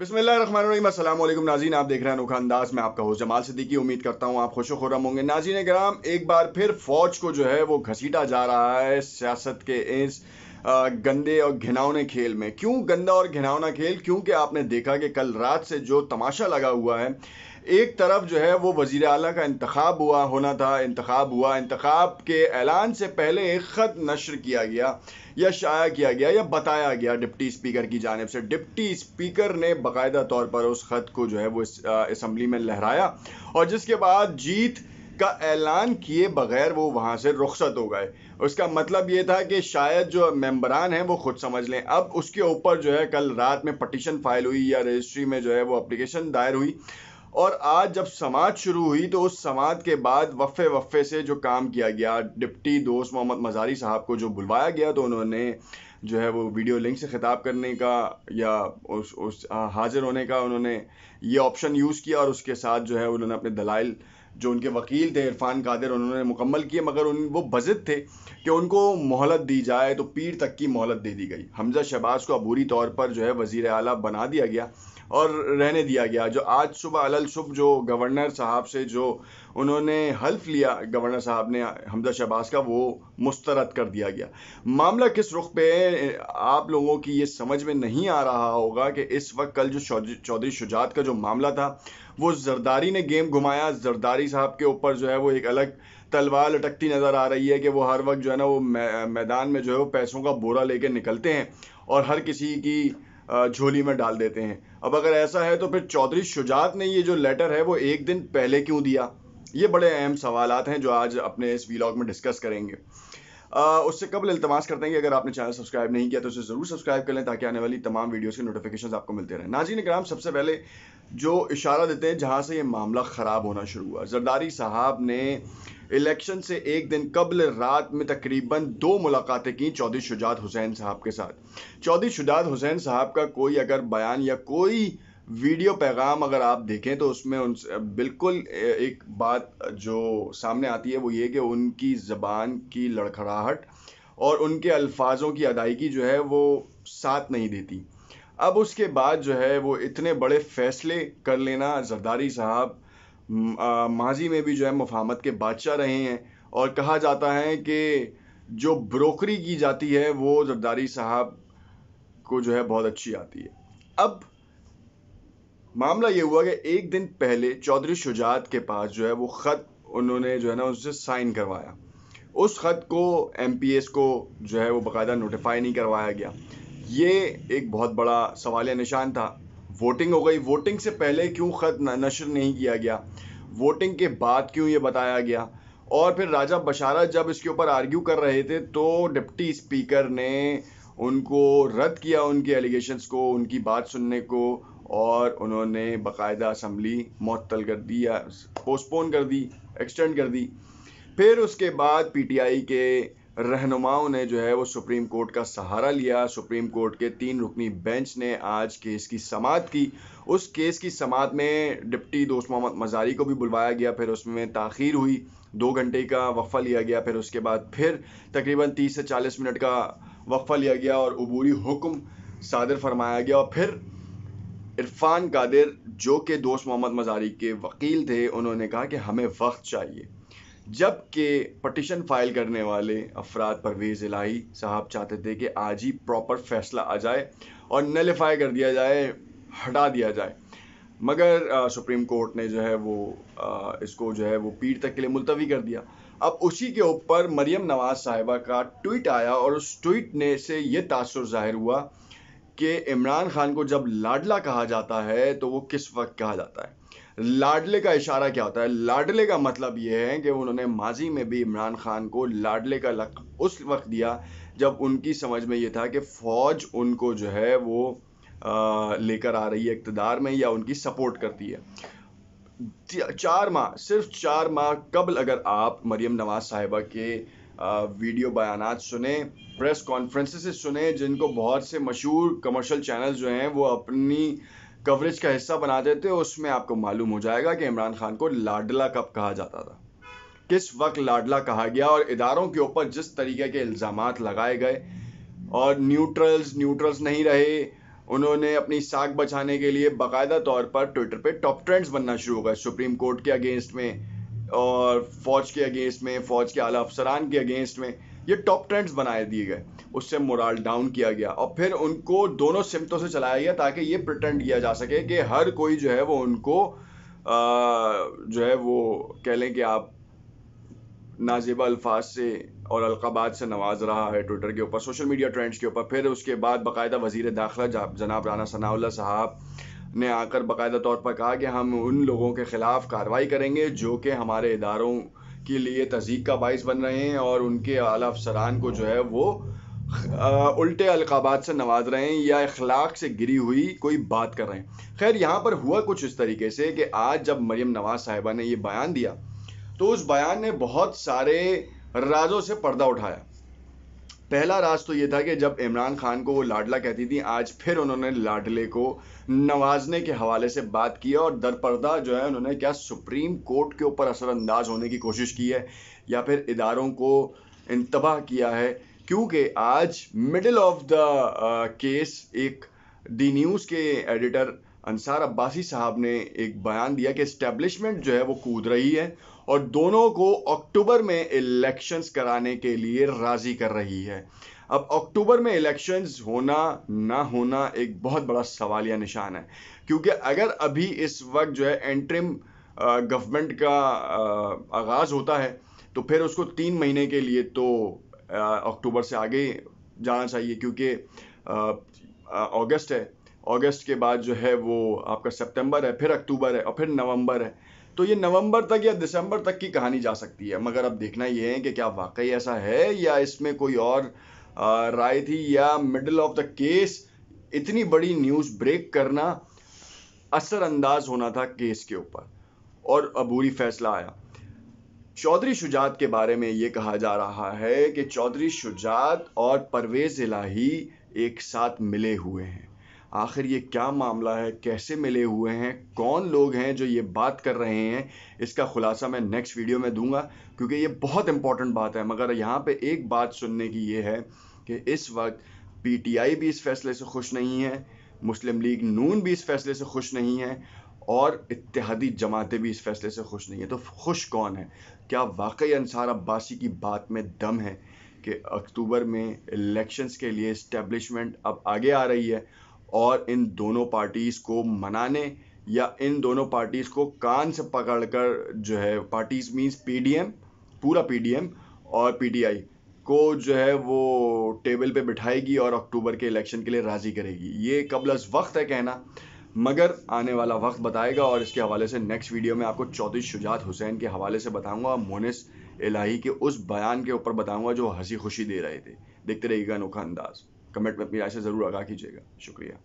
वालेकुम नाजीन, आप देख रहे हैं अनोखा अंदाज में आपका होस्ट जमाल सिद्दीकी, उम्मीद करता हूँ आप खुश खुरम होंगे। नाजीन ग्राम एक बार फिर फौज को जो है वो घसीटा जा रहा है सियासत के इस गंदे और घिनौने खेल में। क्यों गंदा और घिनौना खेल? क्योंकि आपने देखा कि कल रात से जो तमाशा लगा हुआ है, एक तरफ़ जो है वो वज़ीर अला का इंतखब हुआ, होना था, इंतखब हुआ। इंतखब के ऐलान से पहले एक ख़त नशर किया गया, या शाया किया गया, या बताया गया डिप्टी स्पीकर की जानब से। डिप्टी स्पीकर ने बाकायदा तौर पर उस ख़त को जो है वो असम्बली में लहराया, और जिसके बाद जीत का ऐलान किए बगैर वो वहाँ से रुखसत हो गए। उसका मतलब ये था कि शायद जो मेंबरान हैं वो खुद समझ लें। अब उसके ऊपर जो है कल रात में पटिशन फ़ाइल हुई या रजिस्ट्री में जो है वो अप्लीकेशन दायर हुई। और आज जब समाज शुरू हुई तो उस समाज के बाद वफ़े वफ़े से जो काम किया गया, डिप्टी दोस्त मोहम्मद मजारी साहब को जो बुलवाया गया तो उन्होंने जो है वो वीडियो लिंक से ख़िताब करने का या उस उस हाजिर होने का उन्होंने ये ऑप्शन यूज़ किया और उसके साथ जो है उन्होंने अपने दलाइल जो उनके वकील थे, इरफान कादिर, उन्होंने मुकम्मल किए, मगर उन, वो बजट थे कि उनको मोहलत दी जाए तो पीर तक की मोहलत दे दी गई। हमजा शहबाज को अबूरी तौर पर जो है वज़ीर अला बना दिया गया और रहने दिया गया। जो आज सुबह अलल सुबह जो गवर्नर साहब से जो उन्होंने हल्फ लिया, गवर्नर साहब ने हमजा शहबाज का, वो मुस्तरद कर दिया गया। मामला किस रुख पे आप लोगों की ये समझ में नहीं आ रहा होगा कि इस वक्त कल जो चौधरी शुजात का जो मामला था वो जरदारी ने गेम घुमाया। जरदारी साहब के ऊपर जो है वो एक अलग तलवार लटकती नज़र आ रही है कि वो हर वक्त जो है ना वो मैदान में जो है वो पैसों का बोरा लेके निकलते हैं और हर किसी की झोली में डाल देते हैं। अब अगर ऐसा है तो फिर चौधरी शुजात ने ये जो लेटर है वो एक दिन पहले क्यों दिया? ये बड़े अहम सवाल हैं जो आज अपने इस वीलॉग में डिस्कस करेंगे। उससे कबल इल्तमास करते हैं कि अगर आपने चैनल सब्सक्राइब नहीं किया तो उसे ज़रूर सब्सक्राइब कर लें ताकि आने वाली तमाम वीडियोस के नोटिफिकेशन आपको मिलते रहें। नाजीन कराम सबसे पहले जो इशारा देते हैं, जहाँ से ये मामला ख़राब होना शुरू हुआ। जरदारी साहब ने इलेक्शन से एक दिन कबल रात में तकरीबन दो मुलाकातें की चौधरी शुजात हुसैन साहब के साथ। चौधरी शुजात हुसैन साहब का कोई अगर बयान या कोई वीडियो पैगाम अगर आप देखें तो उसमें उन, बिल्कुल एक बात जो सामने आती है वो ये कि उनकी ज़बान की लड़खड़ाहट और उनके अल्फाजों की अदायगी जो है वो साथ नहीं देती। अब उसके बाद जो है वो इतने बड़े फैसले कर लेना जरदारी साहब। माजी में भी जो है मफामत के बादशाह रहे हैं और कहा जाता है कि जो ब्रोकरी की जाती है वो जरदारी साहब को जो है बहुत अच्छी आती है। अब मामला ये हुआ कि एक दिन पहले चौधरी शुजात के पास जो है वो ख़त उन्होंने जो है ना उससे साइन करवाया। उस ख़त को एमपीएस को जो है वो बाकायदा नोटिफाई नहीं करवाया गया। ये एक बहुत बड़ा सवाल निशान था। वोटिंग हो गई। वोटिंग से पहले क्यों ख़त नशर नहीं किया गया? वोटिंग के बाद क्यों ये बताया गया? और फिर राजा बशारत जब इसके ऊपर आर्ग्यू कर रहे थे तो डिप्टी स्पीकर ने उनको रद्द किया उनके एलिगेशंस को, उनकी बात सुनने को और उन्होंने बाकायदा असम्बली मअतल कर दी या पोस्टपोन कर दी, एक्सटेंड कर दी। फिर उसके बाद पीटीआई के रहनुमाओं ने जो है वो सुप्रीम कोर्ट का सहारा लिया। सुप्रीम कोर्ट के तीन रुकनी बेंच ने आज केस की समात की। उस केस की समात में डिप्टी दोस्त मोहम्मद मजारी को भी बुलवाया गया, फिर उसमें ताखीर हुई। दो घंटे का वक्फा लिया गया, फिर उसके बाद फिर तकरीबन तीस से चालीस मिनट का वक्फा लिया गया और अबूरी हुक्म सादर फरमाया गया और फिर इरफान कादिर जो कि दोस्त मोहम्मद मजारी के वकील थे उन्होंने कहा कि हमें वक्त चाहिए। जबकि पटिशन फ़ाइल करने वाले अफराद परवेज़ इलाही साहब चाहते थे कि आज ही प्रॉपर फैसला आ जाए और नलीफाई कर दिया जाए हटा दिया जाए। मगर आ, सुप्रीम कोर्ट ने जो है वो आ, इसको जो है वो पीर तक के लिए मुलतवी कर दिया। अब उसी के ऊपर मरियम नवाज़ साहिबा का ट्वीट आया और उस ट्वीट ने से ये तासर ज़ाहिर हुआ कि इमरान खान को जब लाडला कहा जाता है तो वो किस वक्त कहा जाता है? लाडले का इशारा क्या होता है? लाडले का मतलब ये है कि उन्होंने माजी में भी इमरान खान को लाडले का लक उस वक्त दिया, जब उनकी समझ में ये था कि फ़ौज उनको जो है वो लेकर आ रही है इकतदार में या उनकी सपोर्ट करती है। चार माह, सिर्फ़ चार माह कबल अगर आप मरियम नवाज़ साहिबा के वीडियो बयान सुने, प्रेस कॉन्फ्रेंसेस सुने, जिनको बहुत से मशहूर कमर्शियल चैनल जो हैं, वो अपनी कवरेज का हिस्सा बना देते उसमें आपको मालूम हो जाएगा कि इमरान खान को लाडला कब कहा जाता था। किस वक्त लाडला कहा गया और इदारों के ऊपर जिस तरीके के इल्ज़ाम लगाए गए, और न्यूट्रल्स न्यूट्रल्स नहीं रहे, उन्होंने अपनी साख बचाने के लिए बाकायदा तौर पर ट्विटर पे टॉप ट्रेंड्स बनना शुरू हो गए। सुप्रीम कोर्ट के अगेंस्ट में और फौज के अगेंस्ट में फौज के आला अफसरान के अगेंस्ट में ये टॉप ट्रेंड्स बनाए दिए गए। उससे मोराल डाउन किया गया और फिर उनको दोनों सिमतों से चलाया गया ताकि ये प्रटेंड किया जा सके कि हर कोई जो है वो उनको आ, जो है वो कह लें कि आप नाजिबा अल्फाज से और अलकाबाद से नवाज़ रहा है ट्विटर के ऊपर सोशल मीडिया ट्रेंड्स के ऊपर। फिर उसके बाद बाकायदा वज़ीर दाखिला जनाब राना सनाउल्ला साहब ने आकर बाकायदा तौर पर कहा कि हम उन लोगों के ख़िलाफ़ कार्रवाई करेंगे जो कि हमारे इदारों के लिए तजीक का बायस बन रहे हैं और उनके आला अफसरान को जो है वो आ, उल्टे अलकाबात से नवाज़ रहे हैं या अखलाक से गिरी हुई कोई बात कर रहे हैं। खैर यहाँ पर हुआ कुछ इस तरीके से कि आज जब मरियम नवाज़ साहिबा ने ये बयान दिया तो उस बयान ने बहुत सारे राजों से पर्दा उठाया। पहला राज तो ये था कि जब इमरान खान को वो लाडला कहती थी, आज फिर उन्होंने लाडले को नवाजने के हवाले से बात की और दरपर्दा जो है उन्होंने क्या सुप्रीम कोर्ट के ऊपर असरअंदाज होने की कोशिश की है या फिर इदारों को इंतबाह किया है, क्योंकि आज मिडिल ऑफ़ द केस एक दी न्यूज़ के एडिटर अंसार अब्बासी साहब ने एक बयान दिया कि इस्टेब्लिशमेंट जो है वो कूद रही है और दोनों को अक्टूबर में इलेक्शंस कराने के लिए राज़ी कर रही है। अब अक्टूबर में इलेक्शंस होना, ना होना एक बहुत बड़ा सवालिया निशान है। क्योंकि अगर अभी इस वक्त जो है एंट्रिम गवर्नमेंट का आगाज़ होता है तो फिर उसको तीन महीने के लिए तो अक्टूबर से आगे जाना चाहिए। क्योंकि अगस्त है। अगस्त के बाद जो है वो आपका सितंबर है, फिर अक्टूबर है और फिर नवंबर है। तो ये नवंबर तक या दिसंबर तक की कहानी जा सकती है। मगर अब देखना ये है कि क्या वाकई ऐसा है या इसमें कोई और राय थी या मिडल ऑफ़ द केस इतनी बड़ी न्यूज़ ब्रेक करना असरअंदाज होना था केस के ऊपर। और अबूरी फैसला आया। चौधरी शुजात के बारे में ये कहा जा रहा है कि चौधरी शुजात और परवेज इलाही एक साथ मिले हुए हैं। आखिर ये क्या मामला है? कैसे मिले हुए हैं? कौन लोग हैं जो ये बात कर रहे हैं? इसका खुलासा मैं नेक्स्ट वीडियो में दूँगा, क्योंकि ये बहुत इंपॉर्टेंट बात है। मगर यहाँ पे एक बात सुनने की ये है कि इस वक्त पीटीआई भी इस फैसले से खुश नहीं है, मुस्लिम लीग नून भी इस फैसले से खुश नहीं है, और इत्तेहादी जमातें भी इस फैसले से खुश नहीं है। तो खुश कौन है? क्या वाकई अंसार अब्बासी की बात में दम है कि अक्टूबर में इलेक्शंस के लिए इस्टेब्लिशमेंट अब आगे आ रही है और इन दोनों पार्टीज़ को मनाने या इन दोनों पार्टीज़ को कान से पकड़कर जो है पार्टीज़ मीन्स पीडीएम पूरा पीडीएम और पीटीआई को जो है वो टेबल पे बिठाएगी और अक्टूबर के इलेक्शन के लिए राज़ी करेगी। ये कबल वक्त है कहना, मगर आने वाला वक्त बताएगा और इसके हवाले से नेक्स्ट वीडियो में आपको चौधरी शुजात हुसैन के हवाले से बताऊँगा मोनिस इलाही के उस बयान के ऊपर बताऊँगा जो हँसी खुशी दे रहे थे। देखते रहिएगा अनोखा अंदाज़। कमेंट में अपनी राय से ज़रूर आगाह कीजिएगा। शुक्रिया।